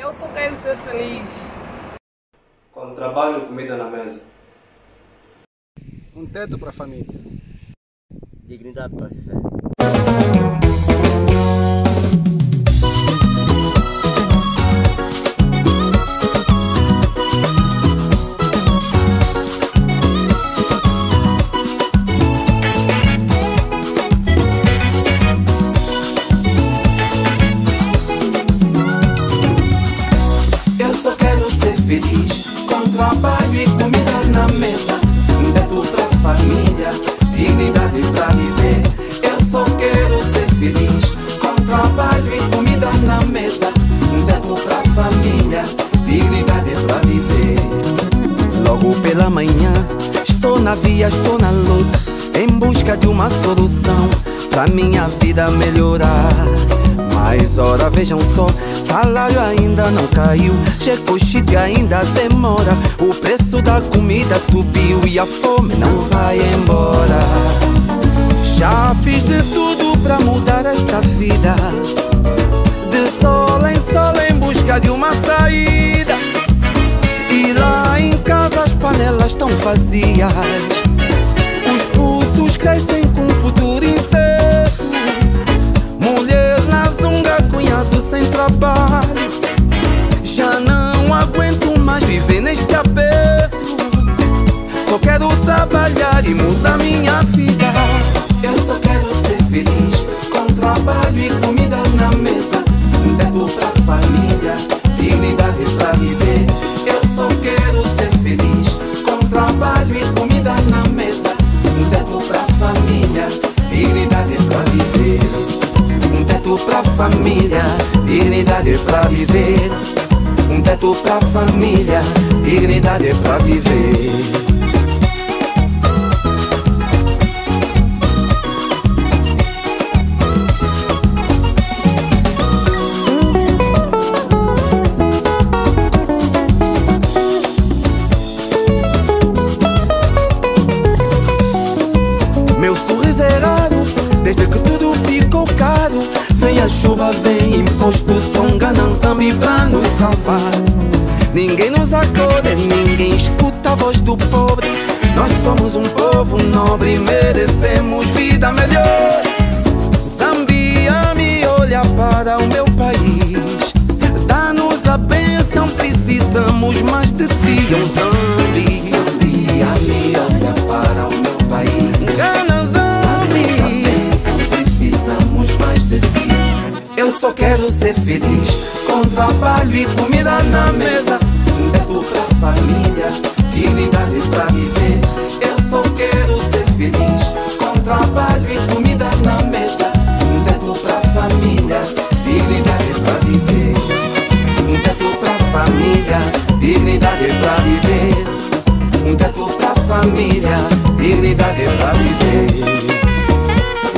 Eu só quero ser feliz. Com trabalho e comida na mesa. Um teto para a família. Dignidade para viver. Feliz com trabalho e comida na mesa. Teto pra família, dignidade pra viver. Eu só quero ser feliz com trabalho e comida na mesa. Teto pra família, dignidade pra viver. Logo pela manhã, estou na via, estou na luta, em busca de uma solução pra minha vida melhorar. Mas ora vejam só, salário ainda não caiu, checochite ainda demora. O preço da comida subiu e a fome não vai embora. Já fiz de tudo pra mudar esta vida, de sol em sol em busca de uma saída. E lá em casa as panelas estão vazias. Só quero trabalhar e mudar minha vida. Eu só quero ser feliz com trabalho e comida na mesa. Teto pra família, dignidade pra viver. Eu só quero ser feliz com trabalho e comida na mesa. Teto pra família, dignidade pra viver. Um teto pra família, dignidade pra viver. Um teto pra família, dignidade pra viver. A chuva, vem imposto, som, ganançambi pra nos salvar. Ninguém nos acolhe, ninguém escuta a voz do pobre. Nós somos um povo nobre, merecemos vida melhor. Quero ser feliz com trabalho e comida na mesa. Teto pra família, dignidade pra viver. Eu só quero ser feliz com trabalho e comida na mesa. Teto pra família, dignidade pra viver. Teto pra família, dignidade pra viver. Teto pra família, dignidade pra viver.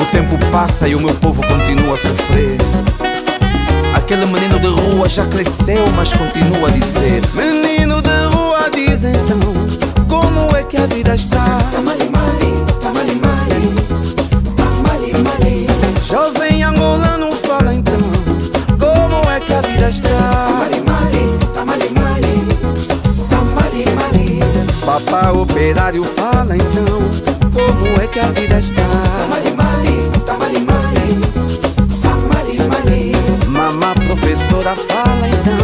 O tempo passa e o meu povo continua a sofrer. Aquele menino de rua já cresceu, mas continua a dizer: Menino de rua, diz então, como é que a vida está? Tamali mali, tamali mali, tamali mali. Jovem angolano, fala então, como é que a vida está? Tamali mali, tamali mali, mali. Papá operário, fala então, como é que a vida está? Mali, tamali mali, fala então.